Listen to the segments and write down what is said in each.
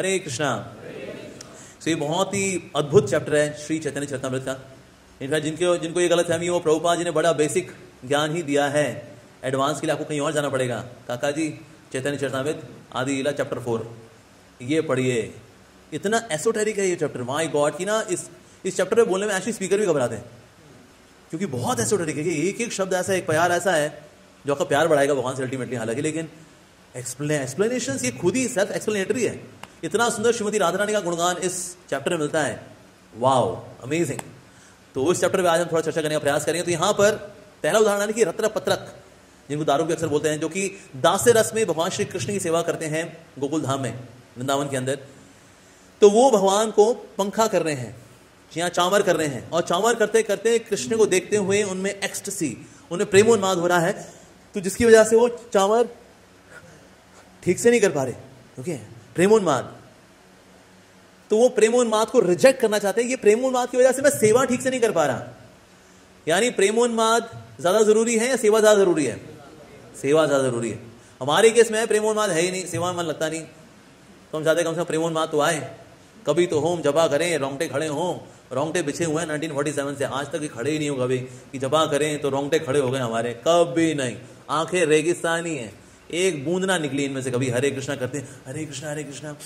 हरे कृष्णा। तो ये बहुत ही अद्भुत चैप्टर है, श्री चैतन्य चरतामृत का। इनफैक्ट जिनके, जिनको ये गलत है, वो प्रभुपाद जी ने बड़ा बेसिक ज्ञान ही दिया है। एडवांस के लिए आपको कहीं और जाना पड़ेगा। काका जी, चैतन्य चरतामृत आदि लीला चैप्टर फोर ये पढ़िए। इतना एसोटेरिक है ये चैप्टर माई गॉड की ना इस इस चैप्टर में बोलने में एक्चुअली स्पीकर भी घबराते हैं। क्योंकि बहुत एसोटेरिक है कि एक एक शब्द ऐसा, एक प्यार ऐसा है, जो आपका प्यार बढ़ाएगा भगवान से अल्टीमेटली हालाँकि, लेकिन एक्सप्लेनेशन ये खुद ही सेल्फ एक्सप्लेनेटरी है। इतना सुंदर श्रीमती राधा रानी का गुणगान इस चैप्टर में मिलता है। वाओ अमेजिंग तो उस चैप्टर में आज हम थोड़ा चर्चा करने का प्रयास करेंगे। तो यहाँ पर पहला उदाहरण है कि रत्र पत्रक जिनको दारू के अक्सर बोलते हैं, जो कि दास्य रस में भगवान श्री कृष्ण की सेवा करते हैं गोकुल धाम में, वृंदावन के अंदर। तो वो भगवान को पंखा कर रहे हैं यहाँ चामर कर रहे हैं। और चामर करते करते कृष्ण को देखते हुए उनमें एक्सटसी उन्हें प्रेमोन्माद हो रहा है। तो जिसकी वजह से वो चामर ठीक से नहीं कर पा रहे ओके प्रेमोन्माद। तो वो प्रेमोन्माद को रिजेक्ट करना चाहते हैं। ये प्रेमोन्माद की वजह से मैं सेवा ठीक से नहीं कर पा रहा। यानी प्रेमोन्माद ज़्यादा ज़रूरी है या सेवा ज़्यादा ज़रूरी है? सेवा ज़्यादा ज़रूरी है। हमारे केस में प्रेमोन्माद है ही नहीं, सेवा मन लगता नहीं। तो हम चाहते कम से कम प्रेमोन्माद तो आए। कभी तो होम जबा करें, रोंगटे खड़े हों। रोंगटे बिछे हुए हैं 1947 से, आज तक खड़े ही नहीं हो कभी कि जबा करें तो रोंगटे खड़े हो गए हमारे। कभी नहीं। आँखें रेगिस्तानी है। एक बूंद ना निकली इनमें से कभी, हरे कृष्णा करते हैं, हरे कृष्णा हरे कृष्णा।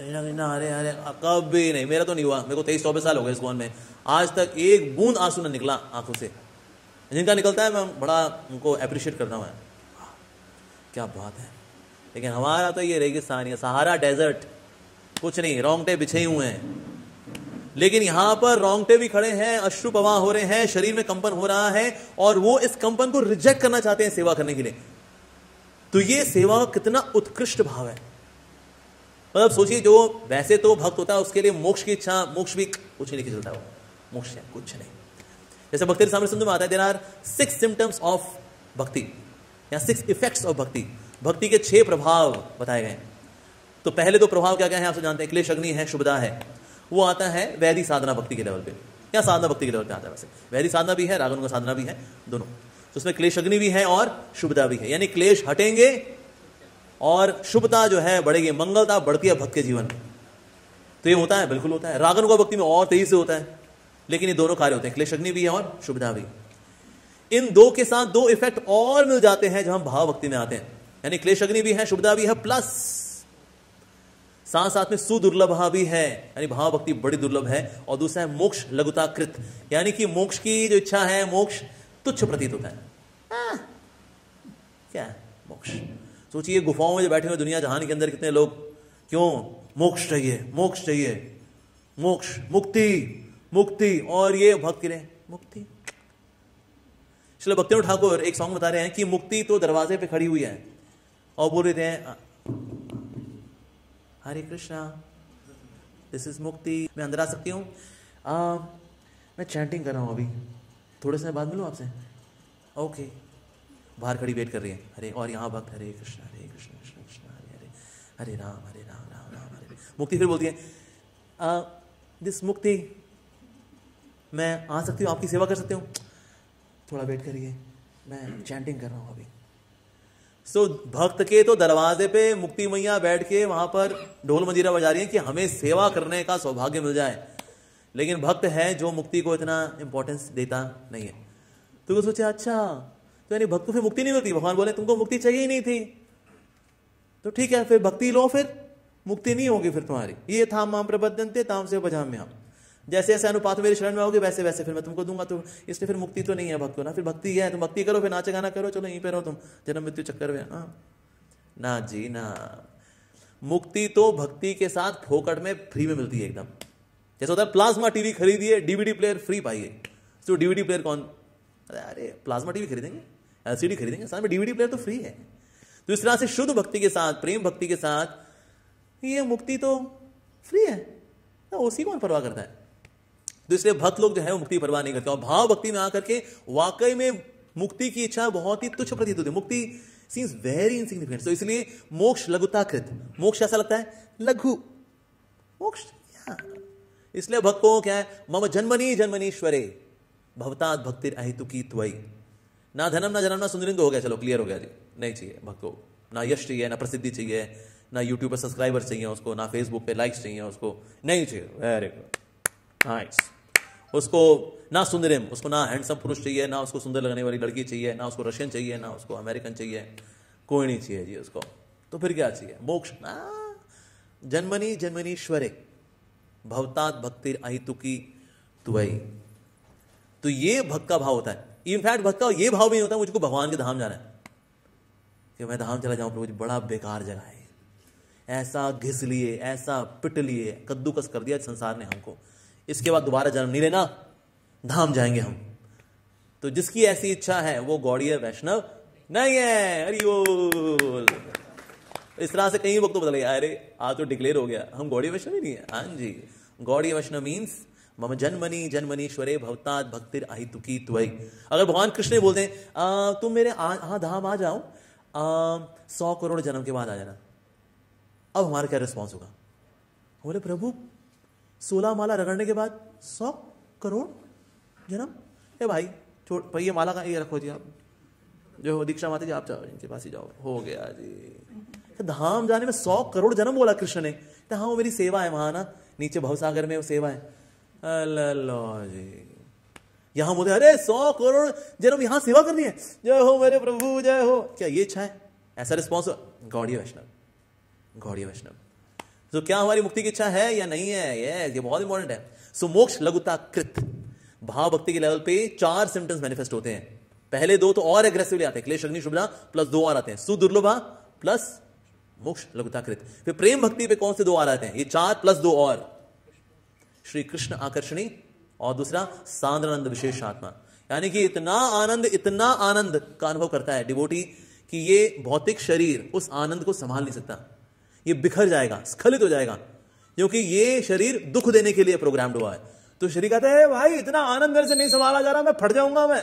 अरे हरे हरे कभी नहीं, मेरा तो नहीं हुआ। मेरे को तेईस, चौबीस साल हो गए इस कौन में। आज तक एक बूंद आँसू ना निकला आँखों से। जिनका निकलता है, मैं बड़ा उनको अप्रिशिएट करता हूँ। क्या बात है। लेकिन हमारा तो ये रेगिस्तान है सहारा डेजर्ट कुछ नहीं, रोंगटे बिछे हुए हैं। लेकिन यहाँ पर रोंगटे भी खड़े हैं, अश्रु प्रवाह हो रहे हैं, शरीर में कंपन हो रहा है, और वो इस कंपन को रिजेक्ट करना चाहते हैं सेवा करने के लिए। तो ये सेवा कितना उत्कृष्ट भाव है। मतलब सोचिए, जो वैसे तो भक्त होता है, उसके लिए मोक्ष की इच्छा, मोक्ष भी कुछ नहीं चलता वो। मोक्ष है, कुछ नहीं। जैसे भक्ति सामने सुंदर में आता है there are six symptoms of bhakti, या सिक्स इफेक्ट्स ऑफ़ भक्ति। भक्ति के छह प्रभाव बताए गए तो पहले दो प्रभाव क्या क्या है आपसे जानते हैं। क्लेश, अग्नि है, शुभदा है। वो आता है वैधि साधना भक्ति के लेवल पे, या साधना भक्ति के लेवल पे आता है वैसे। वैधि साधना भी है, रागन का साधना भी है, दोनों। तो उसमें क्लेश, अग्नि भी है और शुभता भी है। यानी क्लेश हटेंगे और शुभता जो है बढ़ेगी मंगलता बढ़ती है भक्त के जीवन में। तो ये होता है बिल्कुल होता है। रागन का भक्ति में और तेज़ी से होता है लेकिन ये दोनों कार्य होते हैं। क्लेश अग्नि भी है और शुभता भी। इन दो के साथ दो इफ़ेक्ट और मिल जाते हैं जब हम भाव भक्ति में आते हैं। यानी क्लेश अग्नि भी है शुभदा भी है प्लस साथ साथ में सुदुर्लभ भी है। यानी भाव भक्ति बड़ी दुर्लभ है और दूसरा है मोक्ष लघुताकृत। यानी कि मोक्ष की जो इच्छा है मोक्ष तुच्छ प्रतीत होता है। आ, क्या? मोक्ष। सोचिए, गुफाओं में जो बैठे हुए दुनिया जहान के अंदर कितने लोग, क्यों? मोक्ष चाहिए मोक्ष चाहिए। मोक्ष, मुक्ति मुक्ति, और ये भक्त के मुक्ति। चलो भक्ति ठाकुर एक सॉन्ग बता रहे हैं कि मुक्ति तो दरवाजे पे खड़ी हुई है। और बोल रहे हैं हरे कृष्णा दिस इज़ मुक्ति। मैं अंदर आ सकती हूँ। मैं चैंटिंग कर रहा हूँ अभी। थोड़े समय बाद मिलूँ आपसे? ओके बाहर खड़ी वेट कर रही है। अरे और यहाँ भक्त हरे कृष्ण हरे कृष्ण कृष्ण कृष्ण हरे हरे हरे राम हरे राम राम राम हरे मुक्ति फिर बोलती है दिस मुक्ति मैं आ सकती हूँ आपकी सेवा कर सकती हूँ? थोड़ा वेट करिए मैं चैंटिंग कर रहा हूँ अभी। सो so, भक्त के तो दरवाजे पे मुक्ति मैया बैठ के वहाँ पर ढोल मंजीरा बजा रही है कि हमें सेवा करने का सौभाग्य मिल जाए। लेकिन भक्त है जो मुक्ति को इतना इंपॉर्टेंस देता नहीं है। तो वो सोचे अच्छा तो यानी भक्त को फिर मुक्ति नहीं मिलती। भगवान बोले, तुमको मुक्ति चाहिए ही नहीं थी। तो ठीक है, फिर भक्ति लो, फिर मुक्ति नहीं होगी फिर तुम्हारी। ये था माम प्रबद्धनते ताम से बजा में हम जैसे जैसे अनुपात मेरे शरण में आओगे, वैसे वैसे फिर मैं तुमको दूँगा। तो इसलिए फिर मुक्ति तो नहीं है भक्त ना। फिर भक्ति है, तुम भक्ति करो, फिर नाचे गाना करो, चलो यहीं पे रहो तुम। जन्म मृत्यु चक्कर में हाँ। ना जी, ना। मुक्ति तो भक्ति के साथ फोकट में फ्री में मिलती है एकदम। जैसे होता है, प्लाज्मा टीवी खरीदिए, डीवीडी प्लेयर फ्री पाइए। तो डीवीडी प्लेयर कौन? अरे अरे, प्लाज्मा टीवी खरीदेंगे? एलसीडी खरीदेंगे, साथ में डीवीडी प्लेयर तो फ्री है। तो इस तरह से शुद्ध भक्ति के साथ, प्रेम भक्ति के साथ, ये मुक्ति तो फ्री है। तो उसी कौन परवाह करता है? तो इसलिए भक्त लोग जो है, वो मुक्ति परवाह नहीं करते। और भाव भक्ति में आकर के वाकई में मुक्ति की इच्छा बहुत ही तुच्छ प्रतीत होती है। मुक्ति सीन्स वेरी इनसिग्निफिकेंट तो इसलिए मोक्ष लघुताकृत। मोक्ष ऐसा लगता है, लघु। मोक्ष इसलिए भक्त क्या है? मम जन्मनी जन्मनीश्वरे भवतात भक्ति अहितु की त्वई ना धनम, ना जन्म, ना सुंदरिंद हो गया। चलो क्लियर हो गया जी। नहीं चाहिए भक्त को। ना यश चाहिए, ना प्रसिद्धि चाहिए, ना यूट्यूब पर सब्सक्राइबर चाहिए उसको, ना फेसबुक पे लाइक्स चाहिए उसको। नहीं चाहिए। वेरी गुड नाइस उसको ना सुंदरिम, उसको ना हैंडसम पुरुष चाहिए, ना उसको सुंदर लगने वाली लड़की चाहिए, ना उसको रशियन चाहिए, ना उसको अमेरिकन चाहिए। कोई नहीं चाहिए जी उसको। तो फिर क्या चाहिए? मोक्ष। ना। जन्मनी, जन्मनीश्वरे। भवतात भक्तिर अहितुकी तुवई तो ये भक्त का भाव होता है। इनफैक्ट भक्त का ये भाव भी नहीं होता, मुझको भगवान के धाम जाना है। कि मैं धाम चला जाऊँ, प्रभु जी, बड़ा बेकार जगह है। ऐसा घिस लिए, ऐसा पिट लिए, कद्दूकस कर दिया संसार ने हमको। इसके बाद दोबारा जन्म नहीं लेना, धाम जाएँगे हम। तो जिसकी ऐसी इच्छा है, वो गौड़ीय वैष्णव नहीं है, अरे इस तरह से कई वक्त तो बदल गया अरे, आज तो डिक्लेयर हो गया, हम गौड़ी वैष्णव ही नहीं है। हाँ जी, गौड़ी वैष्णव मीन्स मम जन्मनी जन्मनीश्वरे भवतात भक्तिर अहितुकी त्वई अगर भगवान कृष्ण बोलते हैं तुम मेरे हाँ धाम आ जाओ। सौ करोड़ जन्म के बाद आ जाना। अब हमारा क्या रिस्पॉन्स होगा? बोले, प्रभु, सोलह माला रगड़ने के बाद सौ करोड़ जन्म? ए भाई, छोड़ भाई ये माला का ये रखो जी आप। जो दीक्षा माता जी, आप जाओ, इनके पास ही जाओ। हो गया जी। तो धाम जाने में सौ करोड़ जन्म बोला कृष्ण ने। तो हाँ वो मेरी सेवा है, वहाँ ना, नीचे भवसागर में वो सेवा है। यहाँ बोलते अरे, सौ करोड़ जन्म यहाँ सेवा करनी है। जय हो मेरे प्रभु, जय हो। क्या ये इच्छा है? ऐसा रिस्पॉन्स गौड़ी वैष्णव गौड़ी वैष्णव। तो क्या हमारी मुक्ति की इच्छा है या नहीं है? ये ये बहुत इंपॉर्टेंट है। सो मोक्ष लघुता कृत भाव भक्ति के लेवल पे चार सिम्टम्स मैनिफेस्ट होते हैं। पहले दो तो और एग्रेसिवली आते हैं। क्लेश, अग्नि शुभला प्लस दो और आते हैं। सुदुर्लभा प्लस मोक्ष लघुता कृत फिर प्रेम भक्ति पे कौन से दो और आते हैं? ये चार प्लस दो और। श्री कृष्ण आकर्षणी और दूसरा सांद्रानंद विशेष आत्मा। यानी कि इतना आनंद इतना आनंद का अनुभव करता है डिवोटी कि ये भौतिक शरीर उस आनंद को संभाल नहीं सकता। ये बिखर जाएगा, स्खलित हो जाएगा, क्योंकि ये शरीर दुख देने के लिए प्रोग्राम्ड हुआ है। तो शरीर कहता है भाई, इतना आनंद मेरे से नहीं संभाला जा रहा, मैं फट जाऊँगा मैं।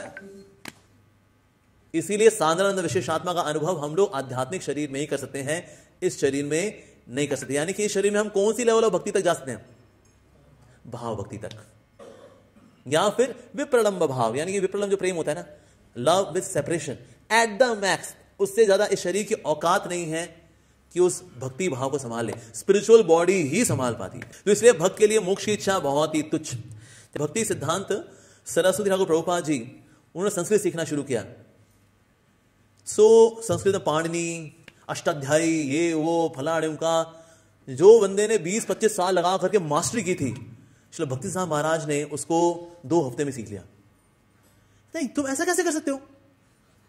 इसीलिए सांद्रानंद विशेष आत्मा का अनुभव हम लोग आध्यात्मिक शरीर में ही कर सकते हैं, इस शरीर में नहीं कर सकते। यानी कि इस शरीर में हम कौन सी लेवल ऑफ़ भक्ति तक जा सकते हैं? भाव भक्ति तक या फिर विप्रलंब भाव, यानी कि विप्रलंब जो प्रेम होता है ना love with separation at the max उससे ज़्यादा इस शरीर की औकात नहीं है कि उस भक्ति भाव को संभाल ले। स्पिरिचुअल बॉडी ही संभाल पाती है। तो इसलिए भक्त के लिए मोक्ष की इच्छा बहुत ही तुच्छ। भक्ति सिद्धांत, सरस्वती ठाकुर प्रभुपा जी, उन्होंने संस्कृत सीखना शुरू किया। सो, संस्कृत पाणनी, अष्टाध्यायी, ये, वो फलाड़ उनका, जो बंदे ने 20-25 साल लगा करके मास्टरी की थी श्री भक्ति साहब महाराज ने उसको दो हफ़्ते में सीख लिया। नहीं, तुम ऐसा कैसे कर सकते हो?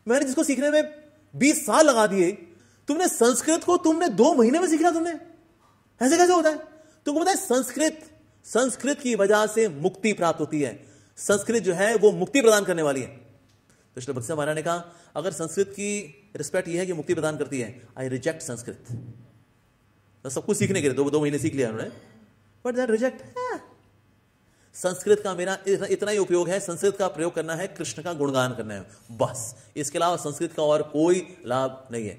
मैंने जिसको सीखने में बीस साल लगा दिए, तुमने संस्कृत को तुमने दो महीने में सीख लिया तुमने। ऐसे कैसे होता है? तुमको पता है, संस्कृत संस्कृत की वजह से मुक्ति प्राप्त होती है। संस्कृत जो है, वो मुक्ति प्रदान करने वाली है। तो श्री भक्ति महाराज ने कहा, अगर संस्कृत की रिस्पेक्ट यह है कि मुक्ति प्रदान करती है आई रिजेक्ट संस्कृत। तो सब कुछ सीखने के लिए, दो दो महीने सीख लिया उन्होंने। बट दैट रिजेक्ट संस्कृत का मेरा इतना ही उपयोग है, संस्कृत का प्रयोग करना है, कृष्ण का गुणगान करना है। बस। इसके अलावा संस्कृत का और कोई लाभ नहीं है।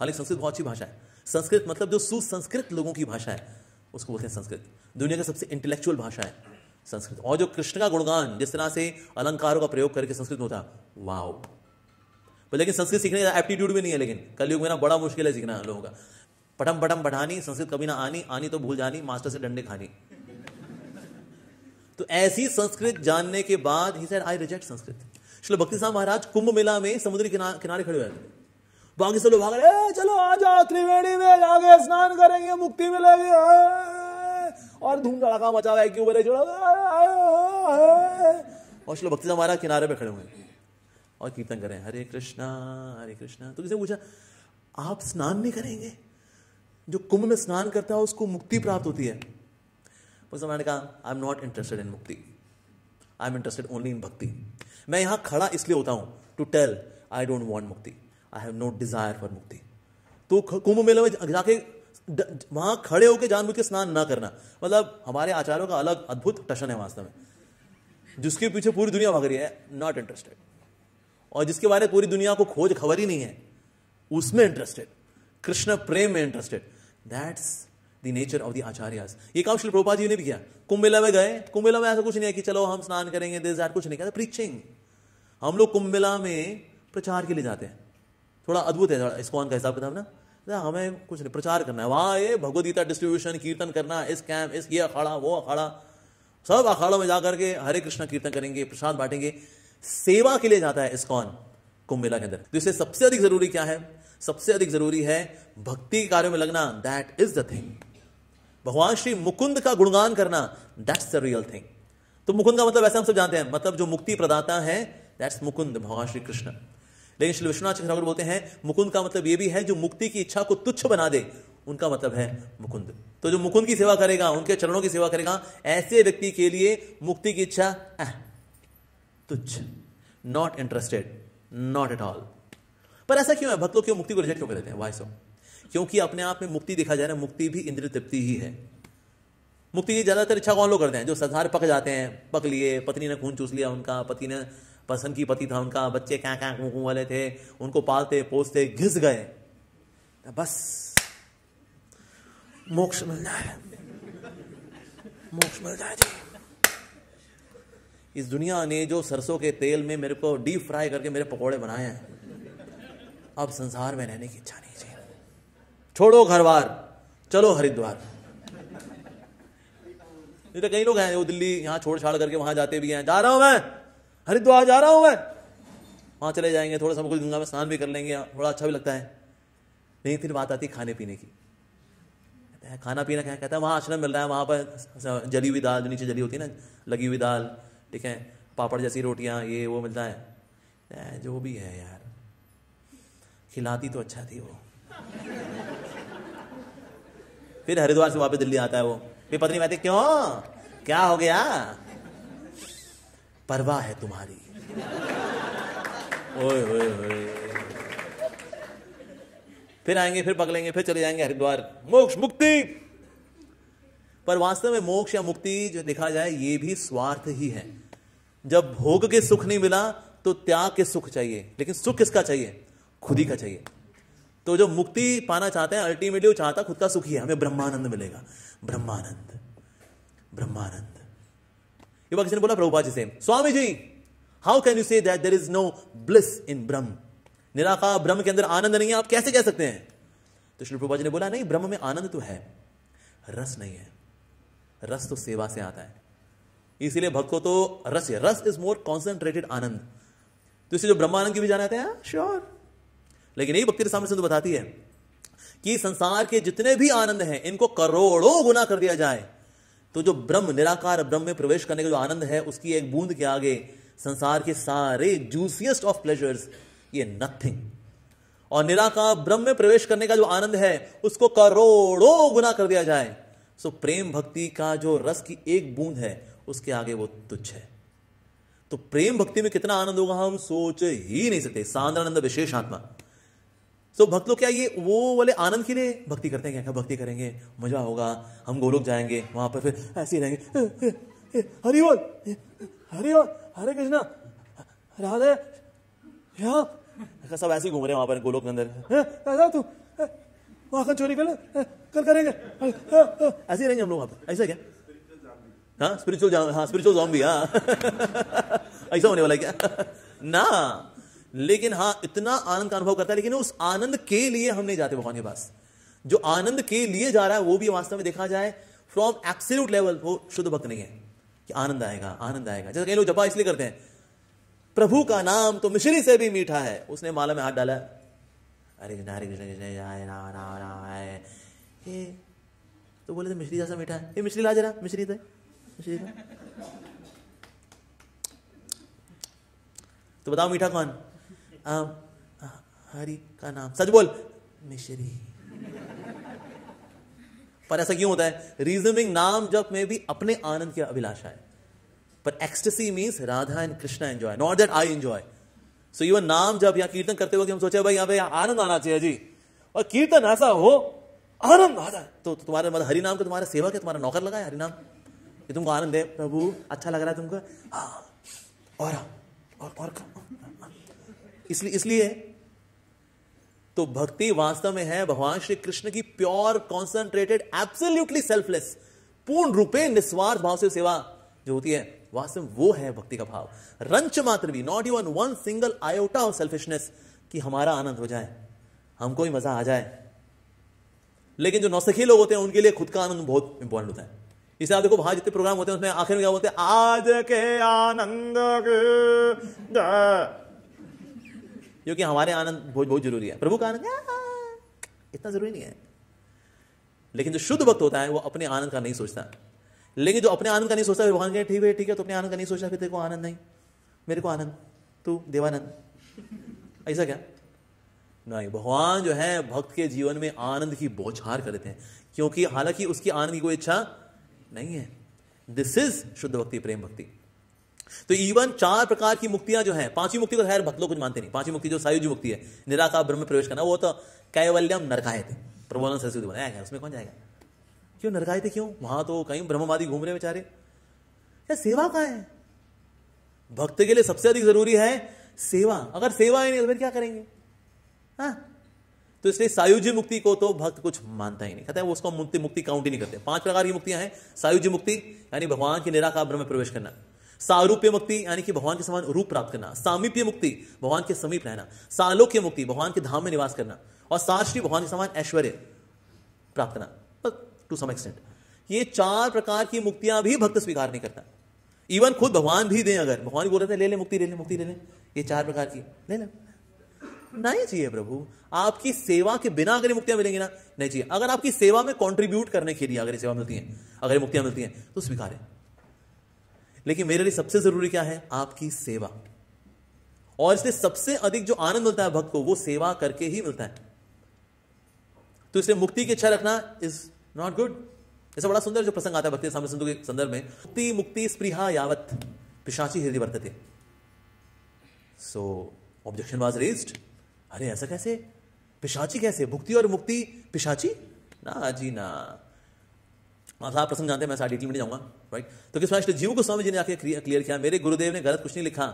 हालाँकि संस्कृत बहुत अच्छी भाषा है। संस्कृत मतलब जो सुसंस्कृत लोगों की भाषा है, उसको बोलते हैं संस्कृत। दुनिया का सबसे इंटेलेक्चुअल भाषा है संस्कृत। और जो कृष्ण का गुणगान, जिस तरह से अलंकारों का प्रयोग करके संस्कृत होता वाह तो लेकिन संस्कृत सीखने का एप्टीट्यूड भी नहीं है लेकिन कलयुग में ना बड़ा मुश्किल है सीखना लोगों का। पटम पटम बढ़ानी संस्कृत कभी ना आनी आनी तो भूल जानी, मास्टर से डंडे खानी। तो ऐसी संस्कृत जानने के बाद ही sir I reject Sanskrit. Shri Bhakti साहब महाराज कुंभ मेला में समुद्री किनारे किनारे खड़े हुए थे बाकी सब लोग भाग रहे चलो आ जाओ, त्रिवेणी में जाके स्नान करेंगे, मुक्ति मिलेगी। और धूम धड़ाका मचा हुआ है, क्यों बड़े जोड़ा और श्री भक्ति साहब महाराज किनारे पे खड़े हुए और कीर्तन करें हरे कृष्णा हरे कृष्णा। तो किसी पूछा, आप स्नान नहीं करेंगे? जो कुंभ में स्नान करता है, उसको मुक्ति प्राप्त होती है? मुसलमान ने कहा I am not interested in mukti I am interested only in bhakti मैं यहाँ खड़ा इसलिए होता हूँ to tell I don't want mukti I have no desire for mukti तो कुंभ मेले में जाके वहाँ खड़े होकर जानबूझ के स्नान ना करना। मतलब हमारे आचार्यों का अलग अद्भुत टशन है वास्तव में। जिसके पीछे पूरी दुनिया भाग रही है नॉट इंटरेस्टेड और जिसके बारे में पूरी दुनिया को खोज खबर ही नहीं है, उसमें इंटरेस्टेड कृष्ण प्रेम में interested that's the nature of the acharya ये काम श्री प्रोपा जी ने भी किया। कुंभ मेला में गए कुंभ मेला में ऐसा कुछ नहीं है कि चलो हम स्नान करेंगे दिस दैट कुछ नहीं कहते प्रीचिंग हम लोग कुंभ मेला में प्रचार के लिए जाते हैं। थोड़ा अद्भुत है इस्कॉन का हिसाब किताब ना। हमें कुछ नहीं, प्रचार करना है। वहाँ ये भगवदगीता डिस्ट्रीब्यूशन कीर्तन करना, इस कैंप इस ये अखाड़ा, वो अखाड़ा। सब अखाड़ों में जाकर के हरे कृष्ण कीर्तन करेंगे, प्रसाद बांटेंगे। सेवा के लिए जाता है इस्कॉन कुंभ मेला के अंदर। तो इससे सबसे अधिक ज़रूरी क्या है? सबसे अधिक ज़रूरी है भक्ति के कार्यों में लगना। दैट इज़ द थिंग भगवान श्री मुकुंद का गुणगान करना दैट्स द रियल थिंग तो मुकुंद का मतलब ऐसा हम सब जानते हैं मतलब जो मुक्ति प्रदाता है दैट्स मुकुंद, भगवान श्री कृष्ण। लेकिन श्री विश्वनाथ ठाकुर बोलते हैं, मुकुंद का मतलब यह भी है, जो मुक्ति की इच्छा को तुच्छ बना दे, उनका मतलब है मुकुंद। तो जो मुकुंद की सेवा करेगा, उनके चरणों की सेवा करेगा, ऐसे व्यक्ति के लिए मुक्ति की इच्छा तुच्छ not interested not at all पर ऐसा क्यों है? भक्त क्यों मुक्ति को रिजेक्ट क्यों कर देते हैं? वाई सो क्योंकि अपने आप में मुक्ति देखा जाए ना, मुक्ति भी इंद्रिय तृप्ति ही है। मुक्ति की ज़्यादातर इच्छा कौन लोग करते हैं? जो संसार पक जाते हैं, पक लिए, पत्नी ने खून चूस लिया उनका, पति ने, पसंद की पति था उनका, बच्चे क्या क्या कुकू वाले थे, उनको पालते, पोसते, घिस गए। बस। मोक्ष मिल जाए। मोक्ष मिल जाए जी। इस दुनिया ने जो सरसों के तेल में मेरे को डीप फ्राई करके मेरे पकोड़े बनाए हैं, अब संसार में रहने की इच्छा नहीं। छोड़ो घरवार चलो हरिद्वार। तो कई लोग हैं वो दिल्ली यहाँ छोड़ छाड़ करके वहाँ जाते भी हैं। जा रहा हूँ मैं। हरिद्वार जा रहा हूँ मैं। वहाँ चले जाएँगे, थोड़ा सा कुछ गंगा में स्नान भी कर लेंगे, थोड़ा अच्छा भी लगता है। नहीं फिर बात आती खाने पीने की। कहते हैं, खाना पीना क्या कहता है, वहाँ आश्रम मिल रहा है, वहाँ पर जली हुई दाल, जो नीचे जली होती है ना, लगी हुई दाल, ठीक है, पापड़ जैसी रोटियाँ, ये, वो मिलता है, जो भी है यार। खिलाती तो अच्छा थी वो। फिर हरिद्वार से वापस दिल्ली आता है वो। फिर पत्नी कहती, क्यों? क्या हो गया? परवाह है तुम्हारी। ओए ओए ओए। फिर आएँगे, फिर पकड़ेंगे, फिर चले जाएँगे हरिद्वार। मोक्ष, मुक्ति। पर वास्तव में मोक्ष या मुक्ति जो देखा जाए, ये भी स्वार्थ ही है। जब भोग के सुख नहीं मिला तो त्याग के सुख चाहिए। लेकिन सुख किसका चाहिए? खुद ही का चाहिए। तो जो मुक्ति पाना चाहते हैं अल्टीमेटली वो चाहता खुद का सुख ही। हमें ब्रह्मानंद मिलेगा। ब्रह्मानंद। ब्रह्मानंद। ये किसी ने बोला? प्रभुपा जी से Swami ji how can you say that there is no bliss in Brahman? निराकार ब्रह्म के अंदर आनंद नहीं है, आप कैसे कह सकते हैं? तो श्री प्रभुपा जी ने बोला, नहीं, ब्रह्म में आनंद तो है। रस नहीं है। रस तो सेवा से आता है। इसीलिए भक्त को तो रस है रस इज़ मोर कॉन्सेंट्रेटेड आनंद। तो इसे जो ब्रह्मानंद की भी जाना है श्योर लेकिन यही भक्ति सामने से तो बताती है कि संसार के जितने भी आनंद हैं, इनको करोड़ों गुना कर दिया जाए। तो जो ब्रह्म, निराकार ब्रह्म में प्रवेश करने का जो आनंद है, उसकी एक बूंद के आगे संसार के सारे जूसियस्ट ऑफ़ प्लेजर्स ये नथिंग और निराकार ब्रह्म में प्रवेश करने का जो आनंद है, उसको करोड़ों गुना कर दिया जाए। सो प्रेम भक्ति का जो रस की एक बूंद है, उसके आगे वो तुच्छ है। तो प्रेम भक्ति में कितना आनंद होगा, हम सोच ही नहीं सकते। सांद्रानंद विशेष आत्मा। तो भक्त लोग क्या ये वो वाले आनंद के लिए भक्ति करते हैं? क्या भक्ति करेंगे, मज़ा होगा, हम गोलोक जाएँगे, वहाँ पर फिर ऐसे ही रहेंगे। हरि बोल! हरि बोल! हरे कृष्णा! राधे! सब ऐसे ही घूम रहे हैं वहाँ पर गोलोक के अंदर। तू! वहाँ चोरी कर कल करेंगे। ऐसे ही रहेंगे हम लोग वहाँ पर। ऐसा क्या? हाँ स्पिरिचुअल हाँ स्पिरिचुअल जॉम्बी हाँ। ऐसा होने वाला क्या? ना! लेकिन हाँ इतना आनंद का अनुभव करता है, लेकिन उस आनंद के लिए हम नहीं जाते भगवान के पास। जो आनंद के लिए जा रहा है, वो भी वास्तव में देखा जाए फ्रॉम एक्सील्यूट लेवल वो शुद्ध भक्त नहीं है। कि आनंद आएगा आनंद आएगा। जैसे कई लोग जपा इसलिए करते हैं, प्रभु का नाम तो मिश्री से भी मीठा है। उसने माला में हाथ डाला। अरे कृष्ण, हरे कृष्ण कृष्ण, जय राम राम राम तो बोले तो मिश्री जैसा मीठा है। ये मिश्री ला जरा मिश्री तो मिश्री तो बताओ मीठा कौन? हरि का नाम। सच बोल। मिश्री। पर ऐसा क्यों होता है? रीजनिंग नाम जब में भी अपने आनंद की अभिलाषा है। पर ecstasy means Radha and Krishna enjoy not that I enjoy so even नाम जब यहाँ कीर्तन करते हुए हम सोचे भाई यहाँ पे आनंद आना चाहिए जी। और कीर्तन ऐसा हो आनंद आता है। तो, तो तुम्हारे मतलब हरि नाम को तुम्हारा सेवक है तुम्हारा नौकर लगा है हरि नाम? ये तुमको आनंद है? प्रभु अच्छा लग रहा है तुमको? हाँ। और और, और इसलिए इसलिए तो भक्ति वास्तव में है भगवान श्री कृष्ण की प्योर कॉन्सेंट्रेटेड एब्सोल्यूटली सेल्फलेस पूर्ण रूपे निस्वार्थ भाव से सेवा जो होती है, वास्तव में वो है भक्ति का भाव। रंच मात्र भी not even one single iota of selfishness कि हमारा आनंद हो जाए, हमको ही मज़ा आ जाए। लेकिन जो नौसखी लोग होते हैं, उनके लिए खुद का आनंद बहुत इंपॉर्टेंट होता है। इसे आप देखो, बाहर जितने प्रोग्राम होते हैं, उसमें आखिर में क्या बोलते हैं, आज के आनंद क्योंकि हमारे आनंद बहुत बहुत ज़रूरी है। प्रभु का आनंद इतना ज़रूरी नहीं है। लेकिन जो शुद्ध भक्त होता है, वो अपने आनंद का नहीं सोचता। लेकिन जो अपने आनंद का नहीं सोचता भगवान के ठीक है ठीक है तो अपने आनंद का नहीं सोचता, फिर तेरे को आनंद नहीं। मेरे को आनंद, तू देवानंद। ऐसा क्या? नहीं, भगवान जो है, भक्त के जीवन में आनंद की बौछार कर देते हैं। क्योंकि हालाँकि उसकी आनंद की कोई इच्छा नहीं है। दिस इज़ शुद्ध भक्ति, प्रेम भक्ति। तो इवन चार प्रकार की मुक्तियाँ जो है, पांचवी मुक्ति को खैर भक्त लोग कुछ मानते नहीं, पांचवी मुक्ति जो सायुज मुक्ति है, निराकार ब्रह्म में प्रवेश करना, वो तो कैवल्यम नरकाय थे प्रबोधन सरस्वती बनाया गया उसमें कौन जाएगा? क्यों नरकाए थे क्यों? वहाँ तो कहीं ब्रह्मवादी घूम रहे बेचारे। या सेवा का है? भक्त के लिए सबसे अधिक ज़रूरी है सेवा। अगर सेवा ही नहीं तो फिर क्या करेंगे? हाँ? तो इसलिए सायुज्य मुक्ति को तो भक्त कुछ मानता ही नहीं। कहता है वो उसको मुक्ति मुक्ति काउंट ही नहीं करते। पाँच प्रकार की मुक्तियाँ हैं, सायुज्य मुक्ति, यानी भगवान की निराकार ब्रह्म में प्रवेश करना। सारूप्य मुक्ति, यानी कि भगवान के समान रूप प्राप्त करना। सामीप्य मुक्ति, भगवान के समीप रहना। सालोक्य मुक्ति, भगवान के धाम में निवास करना। और साश्री भगवान के समान ऐश्वर्य प्राप्त करना। टू सम एक्सटेंट ये चार प्रकार की मुक्तियाँ भी भक्त स्वीकार नहीं करता। इवन खुद भगवान भी दें अगर। भगवान बोल रहे थे, ले ले मुक्ति, ले ले मुक्ति, ले ले। ये चार प्रकार की। ले ले। नहीं चाहिए प्रभु। आपकी सेवा के बिना अगर मुक्तियाँ मिलेंगी ना, नहीं चाहिए। अगर आपकी सेवा में कंट्रीब्यूट करने के लिए अगर सेवा मिलती है, अगर मुक्तियाँ मिलती हैं तो स्वीकार। है लेकिन मेरे लिए सबसे ज़रूरी क्या है? आपकी सेवा। और इसलिए सबसे अधिक जो आनंद मिलता है भक्त को, वो सेवा करके ही मिलता है। तो इसलिए मुक्ति की इच्छा रखना इज़ नॉट गुड ऐसा बड़ा सुंदर जो प्रसंग आता है भक्ति सामने संतु के संदर्भ में। मुक्ति मुक्ति स्प्रिहा यावत, पिशाची हृदय वर्तते। सो ऑब्जेक्शन वॉज़ रेज्ड अरे, ऐसा कैसे? पिशाची कैसे? भुक्ति और मुक्ति, पिशाची? ना, जी ना। आप आप प्रसंग जानते हैं, मैं सारी में जाऊँगा राइट तो किस प्रकार जीव को स्वामी जी ने आके क्लियर किया? मेरे गुरुदेव ने गलत कुछ नहीं लिखा।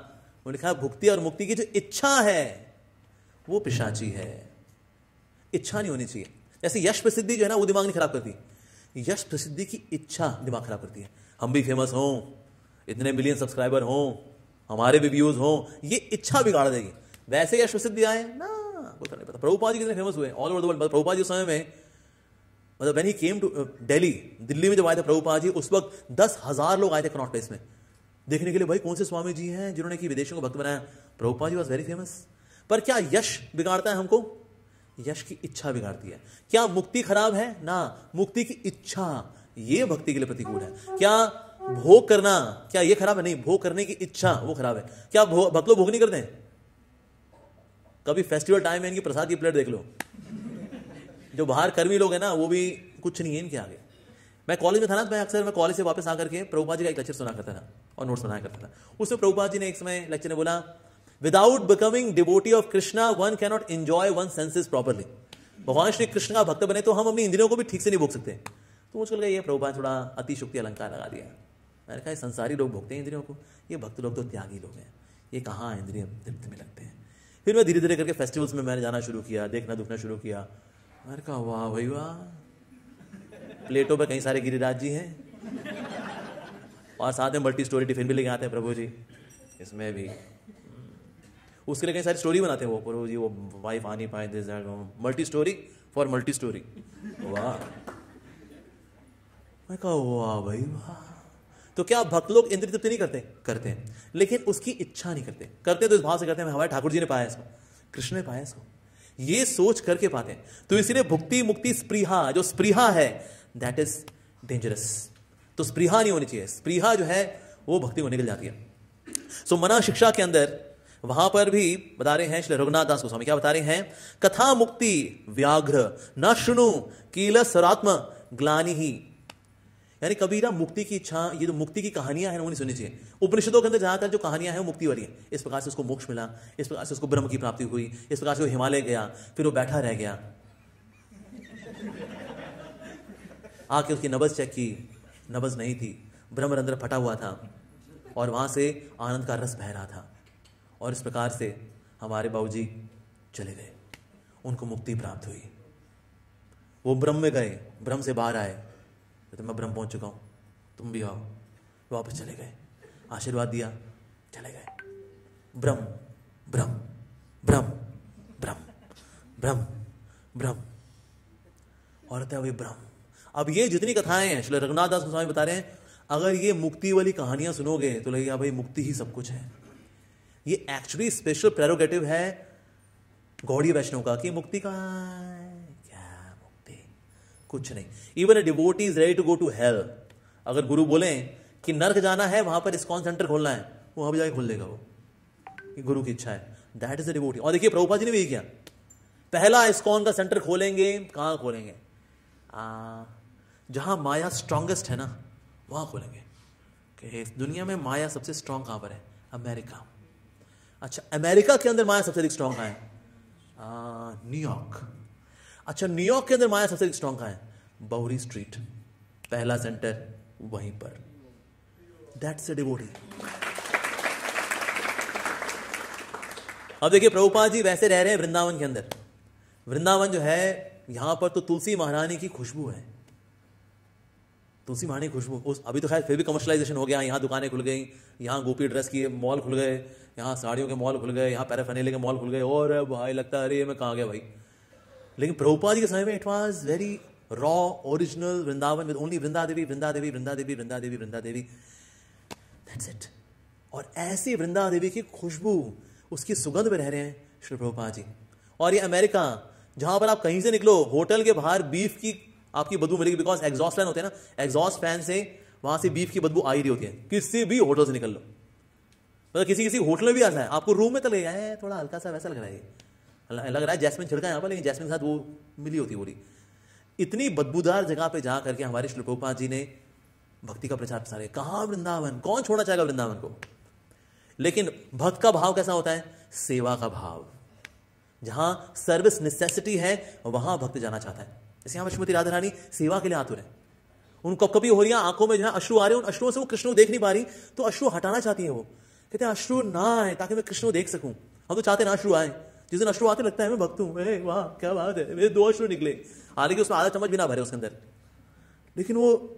वो लिखा, भुक्ति और मुक्ति की जो इच्छा है, वो पिशाची है। इच्छा नहीं होनी चाहिए। जैसे यश प्रसिद्धि जो है ना, वो दिमाग नहीं खराब करती। यश प्रसिद्धि की इच्छा दिमाग खराब करती है। हम भी फ़ेमस हों, इतने मिलियन सब्सक्राइबर हों, हमारे भी व्यूज़ हों, ये इच्छा बिगाड़ देगी। वैसे यश प्रसिद्धि आए, ना, वो तो नहीं पता। प्रभुपा जी कितने फ़ेमस हुए all over the world Prabhupada ji समय में मतलब when he came to Delhi Delhi में जब आए थे प्रभुपा जी, उस वक्त दस हज़ार लोग आए थे कनॉट प्लेस में। देखने के लिए, भाई, कौन से स्वामी जी हैं जिन्होंने की विदेशों को भक्त बनाया? Prabhupada ji was very famous पर क्या यश बिगाड़ता है हमको? यश की इच्छा बिगाड़ती है। क्या मुक्ति खराब है? ना, मुक्ति की इच्छा, ये भक्ति के लिए प्रतिकूल है। क्या भोग करना, क्या ये खराब है? नहीं, भोग करने की इच्छा, वो खराब है। क्या भक्त लोग भोग नहीं करते? कभी फेस्टिवल टाइम है, इनकी प्रसाद की प्लेट देख लो। जो बाहर कर्मी लोग हैं ना, वो भी कुछ नहीं है इनके आगे। मैं कॉलेज में था ना तो मैं अक्सर मैं कॉलेज से वापस आकर के प्रभुपा जी का एक लेक्चर सुना करता था और नोट्स बनाया करता था। उसमें प्रभुपा जी ने एक समय लेक्चर में बोला without becoming devotee of Krishna one cannot enjoy one senses properly भगवान श्री कृष्ण का भक्त बने तो हम अपनी इंद्रियों को भी ठीक से नहीं भोग सकते। तो मुझे लगा, ये प्रभुपा थोड़ा अतिशुक्ति अलंकार लगा दिया। मैंने कहा संसारी लोग भोगते हैं इंद्रियों को, ये भक्त लोग तो त्यागी लोग हैं। ये कहाँ इंद्रिय तृप्त में लगते हैं? फिर मैं धीरे धीरे करके फेस्टिवल्स में मैंने जाना शुरू किया देखना दुखना शुरू किया। मैंने कहा, वाह भाई वाह, प्लेटों पे कई सारे गिरिराज जी हैं और साथ में मल्टी स्टोरी टिफ़िन भी लेके आते हैं प्रभु जी, इसमें भी। उसके लिए कई सारी स्टोरी बनाते हैं वो, प्रभु जी, वो वाइफ आनी पाए this multi storey for multi storey वाह। मैं कहा, वाह भाई वाह। तो क्या भक्त लोग इंद्र तृप्ति नहीं करते? करते हैं। लेकिन उसकी इच्छा नहीं करते। करते तो इस भाव से करते हैं, हमारे ठाकुर जी ने पाया इसको, कृष्ण ने पाया इसको। ये सोच करके पाते हैं तो इसलिए भुक्ति, मुक्ति, स्प्रीहा, जो स्प्रीहा है दैट इज़ डेंजरस तो स्प्रीहा नहीं होनी चाहिए। स्प्रीहा जो है, वो भक्ति को निकल जाती है। सो मना शिक्षा के अंदर, वहाँ पर भी बता रहे हैं श्री रघुनाथ दास गोस्वामी। क्या बता रहे हैं? कथा मुक्ति, व्याघ्र। न शुणु कील सरात्म, ग्लानी ही। यानी ना मुक्ति की इच्छा, ये जो मुक्ति की कहानियाँ हैं वो नहीं सुननी चाहिए उपनिषदों के अंदर ज़्यादातर जो कहानियाँ हैं, वो मुक्ति वाली है। इस प्रकार से उसको मोक्ष मिला, इस प्रकार से उसको ब्रह्म की प्राप्ति हुई, इस प्रकार से वो हिमालय गया, फिर वो बैठा रह गया। आके उसकी नबज चेक की, नबज नहीं थी ब्रह्मरंध्र फटा हुआ था, और वहाँ से आनंद का रस बह रहा था, और इस प्रकार से हमारे बाबूजी चले गए। उनको मुक्ति प्राप्त हुई। वो ब्रह्म में गए, ब्रह्म से बाहर आए तो मैं ब्रह्म पहुँच चुका हूँ। तुम भी आओ। वापस चले गए। आशीर्वाद दिया, चले गए। ब्रह्म ब्रह्म ब्रह्म ब्रह्म ब्रह्म ब्रह्म। और होता है वही ब्रह्म। अब ये जितनी कथाएँ हैं, श्री रघुनाथ दास गोस्वामी बता रहे हैं, अगर ये मुक्ति वाली कहानियाँ सुनोगे तो लगेगा भाई, मुक्ति ही सब कुछ है। ये एक्चुअली स्पेशल प्रेरोगेटिव है गौड़ी वैष्णव का, कि मुक्ति का कुछ नहीं. Even a devotee is ready to go to hell अगर गुरु बोले कि नर्क जाना है, वहाँ पर इस्कॉन सेंटर खोलना है वहाँ भी जाके खोल देगा वो. गुरु की इच्छा है. दैट इज़ अ डिवोटी और देखिए प्रभुपा जी ने भी किया. पहला इस्कॉन का सेंटर खोलेंगे, कहाँ खोलेंगे? जहाँ माया स्ट्रांगेस्ट है ना, वहाँ खोलेंगे. दुनिया में माया सबसे स्ट्रांग कहाँ पर है? अमेरिका. अच्छा अमेरिका के अंदर माया सबसे अधिक स्ट्रांग है? न्यूयॉर्क. अच्छा न्यूयॉर्क के अंदर माया सबसे स्ट्रांग कहाँ है? बौरी स्ट्रीट पहला सेंटर वहीं पर। दैट्स अ डिवोटी अब देखिए, प्रभुपाद जी वैसे रह रहे हैं वृंदावन के अंदर। वृंदावन जो है, यहाँ पर तो तुलसी महारानी की खुशबू है। तुलसी महारानी खुशबू, उस अभी तो खैर फिर भी कमर्शलाइजेशन हो गया, यहाँ दुकानें खुल गई, यहाँ गोपी ड्रेस की मॉल खुल गए, यहाँ साड़ियों के मॉल खुल गए, यहाँ पैराफेनेले के मॉल खुल गए, और भाई लगता है, अरे, मैं कहाँ गया भाई? लेकिन प्रभुपाद जी के समय में it was very raw original Vrindavan with only Vrinda Devi Vrinda Devi Vrinda Devi Vrinda Devi Vrinda Devi that's it और ऐसी वृंदा देवी की खुशबू उसकी सुगंध में रह रहे हैं श्री प्रभुपा जी. और ये अमेरिका, जहाँ पर आप कहीं से निकलो, होटल के बाहर बीफ की आपकी बदबू मिलेगी बिकॉज़ एग्जॉस्ट फ़ैन होते हैं ना एग्जॉस्ट फ़ैन से वहाँ से बीफ की बदबू आई रही होती है. किसी भी होटल से निकल लो. मतलब किसी किसी होटल में भी आता है. आपको रूम में तो ले है थोड़ा हल्का सा वैसा लग रहा है लग रहा है जैसमिन छिड़का यहाँ पर, लेकिन जैसमिन के साथ वो मिली होती पूरी इतनी बदबूदार जगह पे जा करके हमारे प्रभुपा जी ने भक्ति का प्रचार प्रसार किया। कहा वृंदावन? कौन छोड़ना चाहेगा वृंदावन को? लेकिन भक्त का भाव कैसा होता है? सेवा का भाव। जहाँ सर्विस नेसेसिटी है, वहाँ भक्त जाना चाहता है। जैसे यहाँ श्रीमती राधा रानी सेवा के लिए आतुर है। उनको कभी हो रही है आँखों में जो है, अश्रु आ रहे हैं, उन अश्रुओं से वो कृष्ण को देख नहीं पा रही तो अश्रु हटाना चाहती है वो। कहते हैं, अश्रु ना आए, ताकि मैं कृष्ण को देख सकूँ। हम तो चाहते ना अश्रु आए। जिस दिन अश्रु आते लगता है, मैं भक्त हूँ वाह, क्या बात है, मेरे दो अश्रु निकले। हालाँकि उसमें आधा चम्मच भी ना भरे उसके अंदर। लेकिन वो